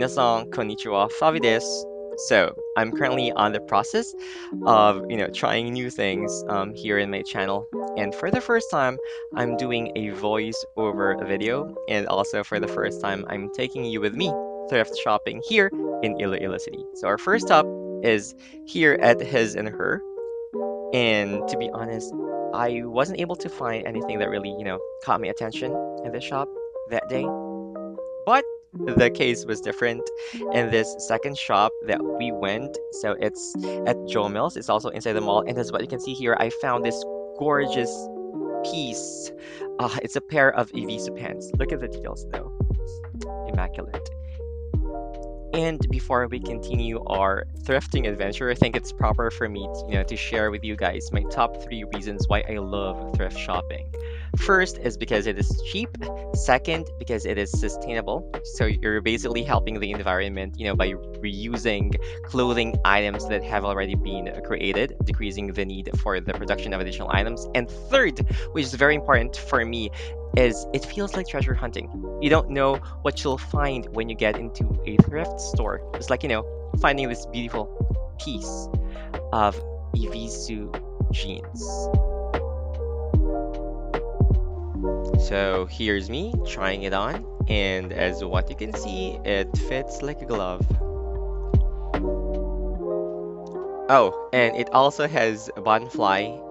Minasan konnichiwa, Favee desu. So I'm currently on the process of you know trying new things um, here in my channel, and for the first time, I'm doing a voice over video, and also for the first time, I'm taking you with me thrift shopping here in Iloilo City. So our first stop is here at his and her, and to be honest, I wasn't able to find anything that really you know caught my attention in the shop that day, but the case was different in this second shop that we went. So it's at Joe Mills. It's also inside the mall. And as what you can see here, I found this gorgeous piece. Uh, it's a pair of Evisu pants. Look at the details though. Immaculate. And before we continue our thrifting adventure, I think it's proper for me to, you know, to share with you guys my top three reasons why I love thrift shopping. First is because it is cheap. Second, because it is sustainable. So you're basically helping the environment, you know, by reusing clothing items that have already been created, decreasing the need for the production of additional items. And third, which is very important for me, is it feels like treasure hunting. You don't know what you'll find when you get into a thrift store. It's like, you know, finding this beautiful piece of Evisu jeans. So here's me trying it on and as what you can see it fits like a glove. Oh and it also has buttonfly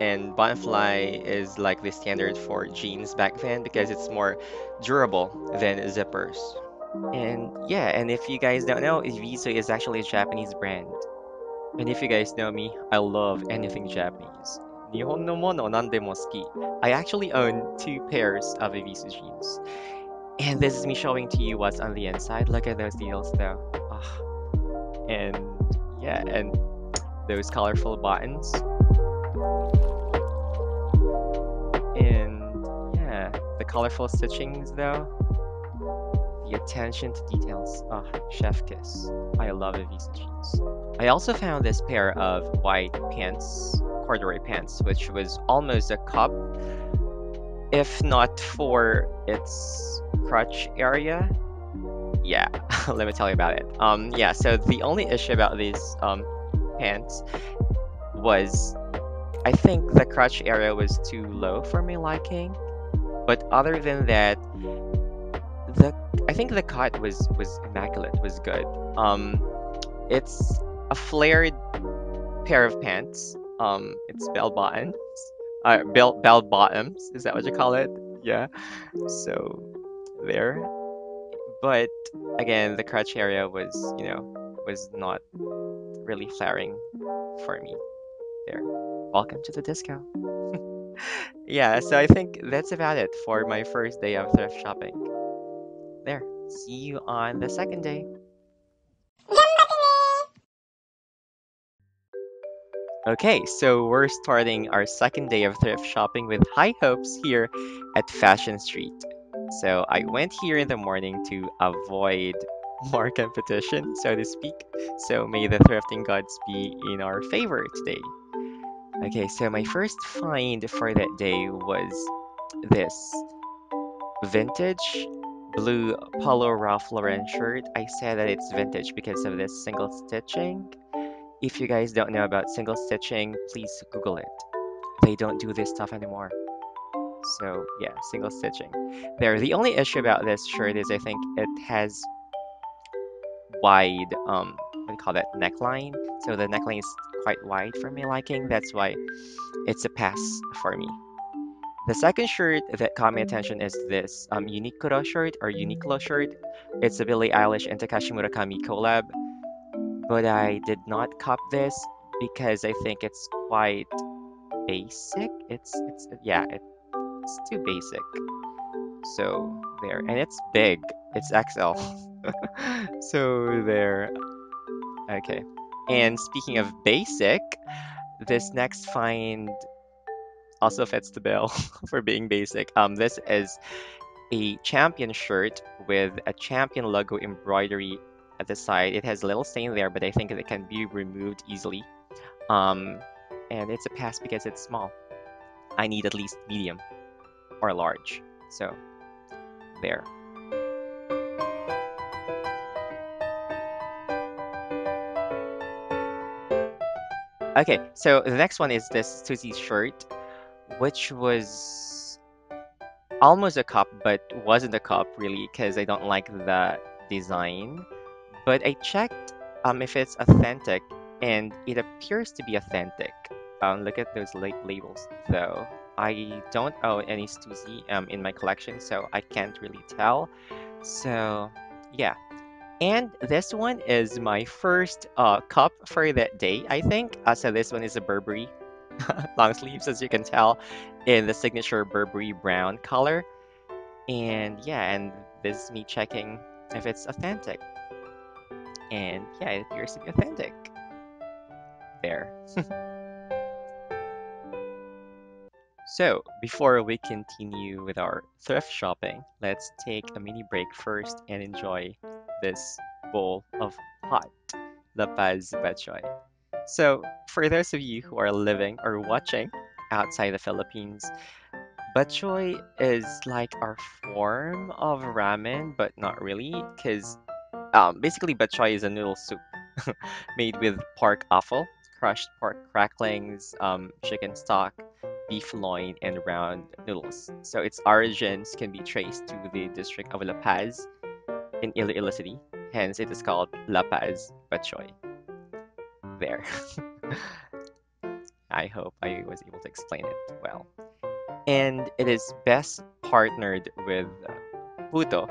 and buttonfly is like the standard for jeans back then because it's more durable than zippers. And yeah, and if you guys don't know, Evisu is actually a Japanese brand. And if you guys know me, I love anything Japanese. Nihon mono nandemo suki. I actually own two pairs of Evisu jeans. And this is me showing to you what's on the inside. Look at those needles though. Oh. And yeah, and those colorful buttons. And yeah, the colorful stitchings though. The attention to details. Oh, chef kiss. I love Evisu jeans. I also found this pair of white pants corduroy pants, which was almost a cup, if not for its crotch area. Yeah, let me tell you about it. Um, yeah, so the only issue about these um, pants was I think the crotch area was too low for my liking. But other than that, the I think the cut was was immaculate, was good. Um, it's a flared pair of pants um, it's bell bottoms. Uh, bell bell bottoms. Is that what you call it? Yeah. So there. But again, the crotch area was, you know, was not really flaring for me. There. Welcome to the disco. yeah, so I think that's about it for my first day of thrift shopping. There. See you on the second day. Okay, so we're starting our second day of thrift shopping with high hopes here at Fashion Street. So I went here in the morning to avoid more competition, so to speak. So may the thrifting gods be in our favor today. Okay, so my first find for that day was this vintage blue Polo Ralph Lauren shirt. I said that it's vintage because of this single stitching if you guys don't know about single stitching, please Google it. They don't do this stuff anymore. So yeah, single stitching. There, the only issue about this shirt is I think it has wide, um, what call that, neckline. So the neckline is quite wide for me liking. That's why it's a pass for me. The second shirt that caught my attention is this um, Uniqlo shirt or Uniqlo shirt. It's a Billie Eilish and Takashi Murakami collab but I did not cop this because I think it's quite basic. It's it's yeah, it, it's too basic. So there, and it's big. It's XL. so there. Okay. And speaking of basic, this next find also fits the bill for being basic. Um, this is a champion shirt with a champion logo embroidery at the side. It has a little stain there, but I think it can be removed easily. Um, and it's a pass because it's small. I need at least medium or large. So, there. Okay, so the next one is this Stussy shirt which was almost a cup, but wasn't a cup really, because I don't like the design. But I checked um, if it's authentic, and it appears to be authentic. Um, look at those late labels, though. I don't own any Stussy um, in my collection, so I can't really tell. So, yeah. And this one is my first uh, cup for that day, I think. Uh, so this one is a Burberry long sleeves, as you can tell, in the signature Burberry brown color. And yeah, and this is me checking if it's authentic. And yeah, it appears to be authentic. There. So, before we continue with our thrift shopping, let's take a mini break first and enjoy this bowl of hot La Paz Batchoy. So, for those of you who are living or watching outside the Philippines, Batchoy is like our form of ramen, but not really, because um, basically Batchoy is a noodle soup made with pork offal, crushed pork cracklings, um, chicken stock, beef loin, and round noodles. So its origins can be traced to the district of La Paz in Iloilo City. Hence, it is called La Paz Batchoy. There. I hope I was able to explain it well. And it is best partnered with uh, puto,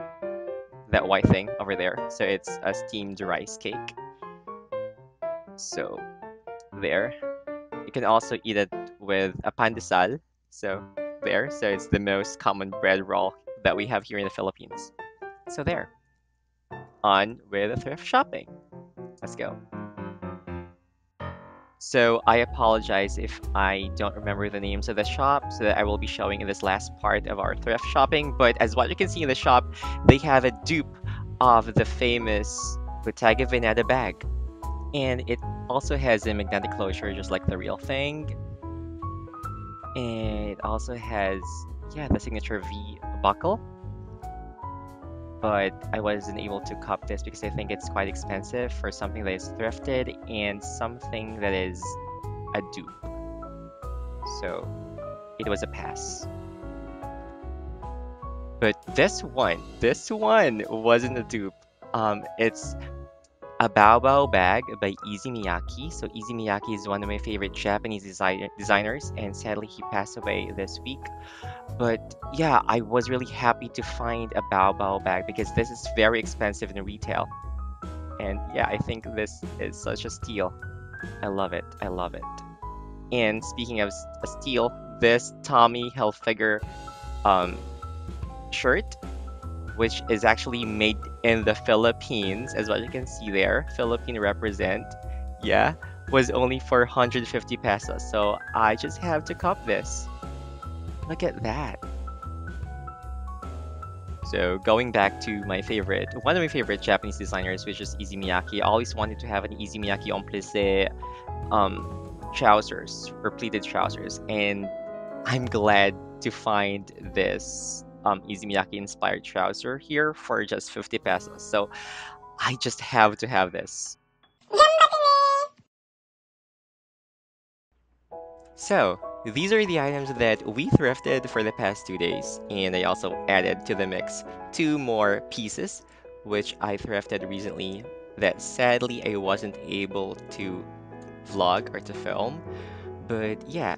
that white thing over there. So it's a steamed rice cake. So there. You can also eat it with a pandesal. So there. So it's the most common bread roll that we have here in the Philippines. So there. On with the thrift shopping. Let's go. So I apologize if I don't remember the names of the shop so that I will be showing in this last part of our thrift shopping. But as what you can see in the shop, they have a dupe of the famous Bottega Veneta bag. And it also has a magnetic closure just like the real thing. And it also has, yeah, the signature V buckle. But I wasn't able to cop this because I think it's quite expensive for something that is thrifted and something that is a dupe. So it was a pass. But this one, this one wasn't a dupe. Um, it's a Bao Bao bag by Issey Miyake. So Issey Miyake is one of my favorite Japanese designer designers and sadly he passed away this week. But yeah, I was really happy to find a Bao Bao bag because this is very expensive in retail. And yeah, I think this is such a steal. I love it. I love it. And speaking of a steal, this Tommy Hilfiger um, shirt which is actually made in the Philippines, as what you can see there. Philippine represent, yeah, was only for 150 pesos. So I just have to cop this. Look at that. So going back to my favorite, one of my favorite Japanese designers, which is Issey Miyake, I always wanted to have an Issey Miyake en plissé um, trousers or pleated trousers, and I'm glad to find this um, Issey Miyake inspired trouser here for just 50 pesos. So I just have to have this. So, these are the items that we thrifted for the past two days, and I also added to the mix two more pieces, which I thrifted recently that sadly I wasn't able to vlog or to film. But yeah,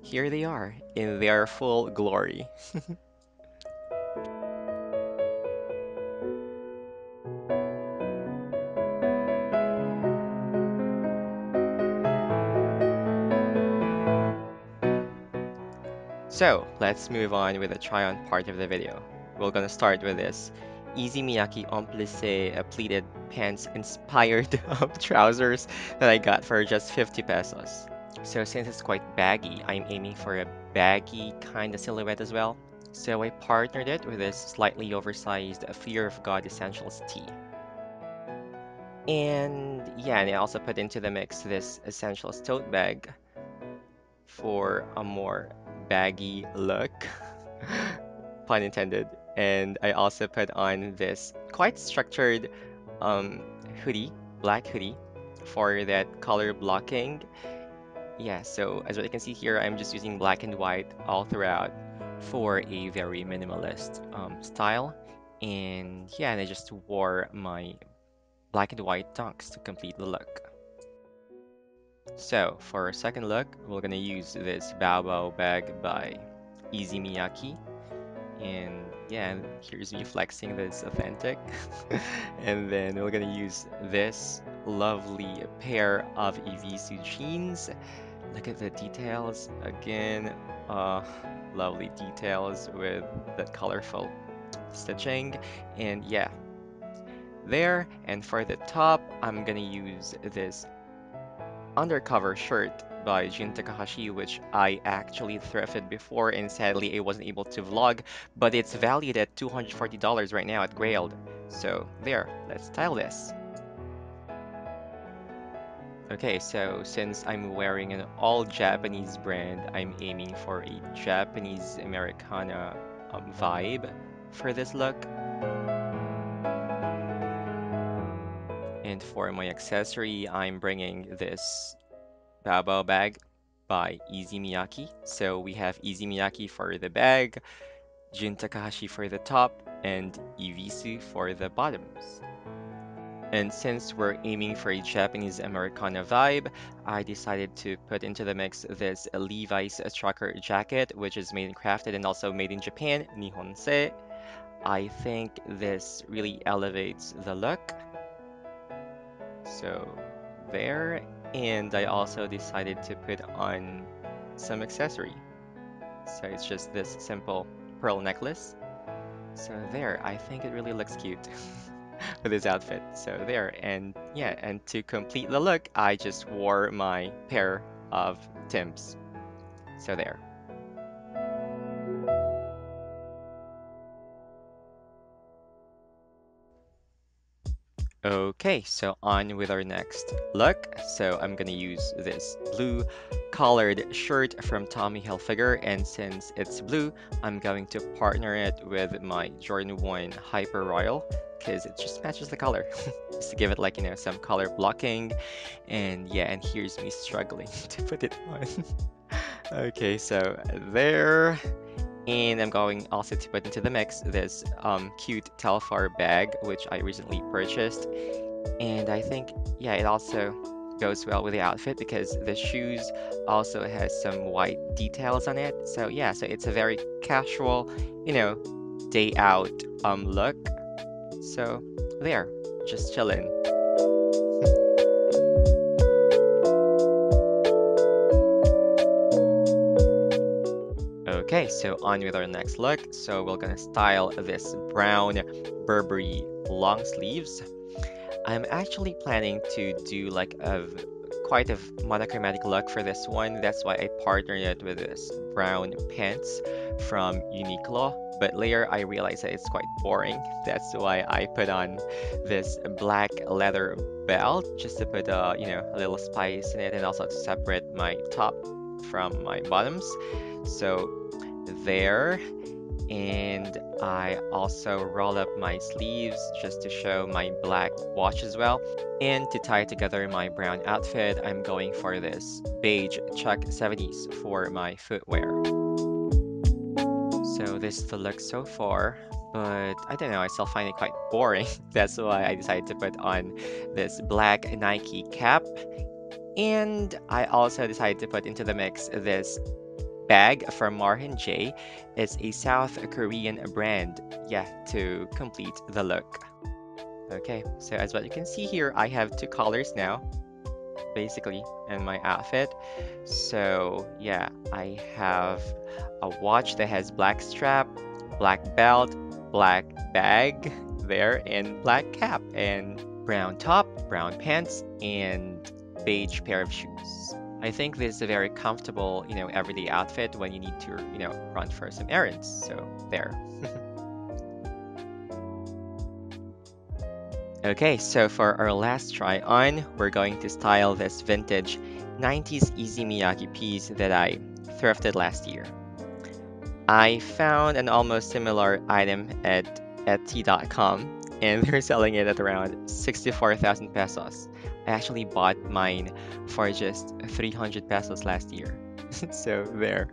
here they are in their full glory. So let's move on with the try-on part of the video. We're gonna start with this Issey Miyake en pleated pants inspired trousers that I got for just 50 pesos. So since it's quite baggy, I'm aiming for a baggy kind of silhouette as well. So I partnered it with this slightly oversized Fear of God Essentials tee. And yeah, and I also put into the mix this Essentials tote bag for a more baggy look, pun intended. And I also put on this quite structured um, hoodie, black hoodie, for that color blocking. yeah, so as what you can see here, I'm just using black and white all throughout for a very minimalist um, style. And yeah, and I just wore my black and white dunks to complete the look. So for our second look, we're gonna use this Bao bag by Issey Miyake. And yeah, here's me flexing this authentic. and then we're gonna use this lovely pair of Evisu jeans. Look at the details again. Uh, lovely details with the colorful stitching. And yeah, there. And for the top, I'm gonna use this undercover shirt by Jun Takahashi, which I actually thrifted before and sadly I wasn't able to vlog, but it's valued at $240 right now at Grailed. So there, let's style this. Okay, so since I'm wearing an all Japanese brand, I'm aiming for a Japanese Americana um, vibe for this look. And for my accessory, I'm bringing this Bao Bao bag by Issey Miyake. So we have Issey Miyake for the bag, Jun Takahashi for the top, and Evisu for the bottoms. And since we're aiming for a Japanese Americana vibe, I decided to put into the mix this Levi's trucker jacket, which is made and crafted and also made in Japan, Nihonsei. I think this really elevates the look so there and I also decided to put on some accessory. So it's just this simple pearl necklace. So there I think it really looks cute with this outfit. So there and yeah and to complete the look I just wore my pair of Tims so there Okay, so on with our next look. So I'm gonna use this blue collared shirt from Tommy Hilfiger and since it's blue, I'm going to partner it with my Jordan 1 Hyper Royal because it just matches the color. just to give it like, you know, some color blocking. And yeah, and here's me struggling to put it on. okay, so there. And I'm going also to put into the mix this um, cute Telfar bag, which I recently purchased. And I think, yeah, it also goes well with the outfit because the shoes also has some white details on it. So yeah, so it's a very casual, you know, day out um look. So there, just chilling. Okay, so on with our next look. So we're gonna style this brown Burberry long sleeves. I'm actually planning to do like a quite a monochromatic look for this one. That's why I partnered it with this brown pants from Uniqlo. But later I realized that it's quite boring. That's why I put on this black leather belt just to put a you know a little spice in it and also to separate my top from my bottoms. So there and I also roll up my sleeves just to show my black watch as well. And to tie together my brown outfit, I'm going for this beige Chuck 70s for my footwear. So this is the look so far, but I don't know, I still find it quite boring. That's why I decided to put on this black Nike cap. And I also decided to put into the mix this bag from Marhen.J. It's a South Korean brand, yeah, to complete the look. Okay, so as what you can see here, I have two colors now, basically, in my outfit. So yeah, I have a watch that has black strap, black belt, black bag there, and black cap, and brown top, brown pants, and beige pair of shoes. I think this is a very comfortable, you know, everyday outfit when you need to, you know, run for some errands. So there. okay, so for our last try on, we're going to style this vintage 90s Issey Miyake piece that I thrifted last year. I found an almost similar item at Etsy.com and they're selling it at around 64,000 pesos. I actually bought mine for just 300 pesos last year. so there.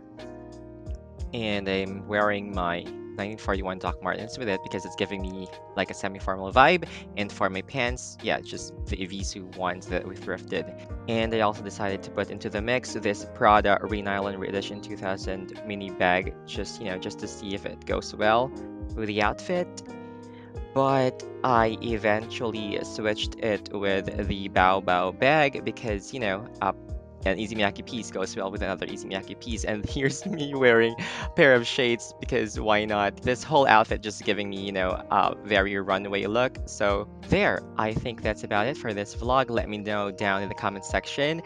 And I'm wearing my 1941 Doc Martens with it because it's giving me like a semi-formal vibe. And for my pants, yeah, just the Evisu ones that we thrifted. And I also decided to put into the mix this Prada Renylon Reedition 2000 mini bag, just, you know, just to see if it goes well with the outfit but I eventually switched it with the Bao Bao bag because, you know, uh, an Issey Miyake piece goes well with another Issey Miyake piece, and here's me wearing a pair of shades because why not? This whole outfit just giving me, you know, a very runway look. So there, I think that's about it for this vlog. Let me know down in the comment section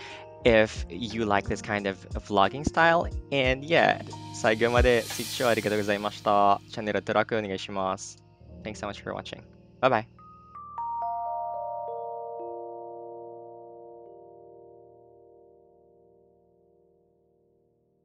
if you like this kind of vlogging style. And yeah, 最後まで視聴ありがとうございました。チャンネル登録お願いします。Thanks so much for watching. Bye bye.